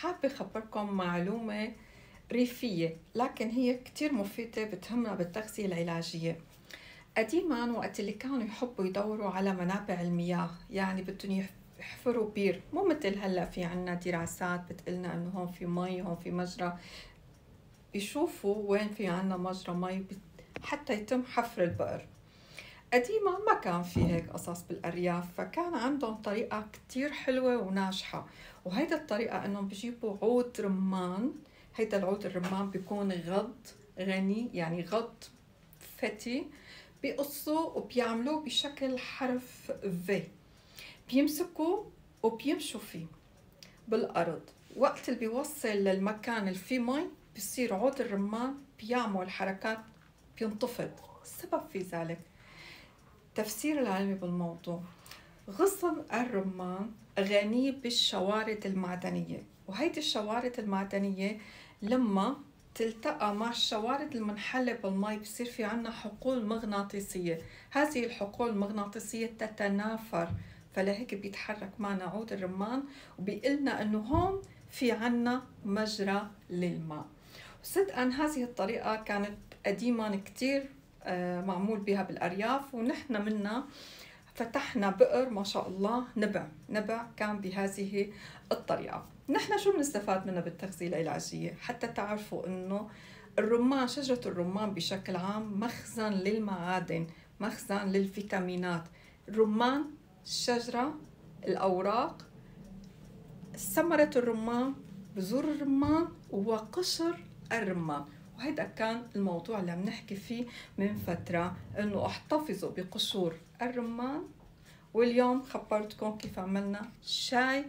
حابة أخبركم معلومة ريفية لكن هي كتير مفيدة بتهمنا بالتغذية العلاجية. قديما وقت اللي كانوا يحبوا يدوروا على منابع المياه يعني بدهم يحفروا بير. مو مثل هلأ في عنا دراسات بتقلنا إنه هون في مي هون في مجرى. يشوفوا وين في عنا مجرى مي حتى يتم حفر البئر قديما ما كان في هيك قصص بالأرياف فكان عندهم طريقة كتير حلوة وناجحة. وهيدا الطريقة إنهم بيجيبوا عود رمان هيدا العود الرمان بيكون غض غني يعني غض فتي بيقصوا وبيعملوه بشكل حرف في بيمسكوا وبيمشوا فيه بالأرض. وقت اللي بيوصل للمكان اللي فيه مي بصير عود الرمان بيعمل حركات بينتفض السبب في ذلك. تفسير العلمي بالموضوع. غصن الرمان غني بالشوارد المعدنية وهيدي الشوارد المعدنية لما تلتقى مع الشوارد المنحلة بالمي بصير في عنا حقول مغناطيسية. هذه الحقول المغناطيسية تتنافر فلهيك بيتحرك معنا عود الرمان وبيقلنا إنه هون في عنا مجرى للماء. صدقا هذه الطريقة كانت قديما كتير معمول بها بالأرياف ونحن منا فتحنا بئر ما شاء الله نبع نبع كان بهذه الطريقة. نحن شو بنستفاد منها بالتغذية العلاجية؟ حتى تعرفوا إنه الرمان شجرة الرمان بشكل عام مخزن للمعادن مخزن للفيتامينات. الرمان الشجرة الأوراق ثمرة الرمان بذور الرمان وقشر الرمان. وهيدا كان الموضوع اللي عم نحكي فيه من فترة إنه أحتفظوا بقشور الرمان واليوم خبرتكم كيف عملنا شاي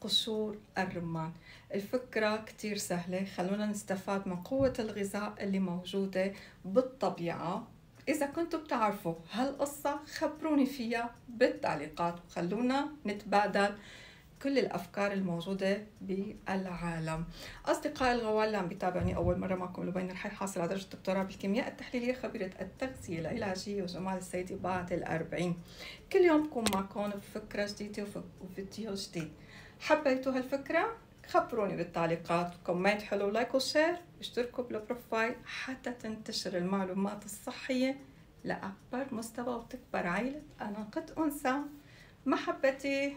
قشور الرمان. الفكرة كتير سهلة خلونا نستفاد من قوة الغذاء اللي موجودة بالطبيعة. إذا كنتوا بتعرفوا هالقصة خبروني فيها بالتعليقات وخلونا نتبادل كل الأفكار الموجودة بالعالم. اصدقائي الغوال اللي عم بيتابعني أول مرة معكم لبين الحي حاصل على درجة الدكتوراه بالكيمياء التحليلية خبيرة التغذية العلاجية وجمال السيدي بعد الأربعين. كل يوم بكون معكم بفكرة جديدة وفيديو جديد. حبيتوا هالفكرة؟ خبروني بالتعليقات. comment حلو like و share. اشتركوا بال profile حتى تنتشر المعلومات الصحية لأكبر مستوى وتكبر عائلة أنا قد أنثى. محبتي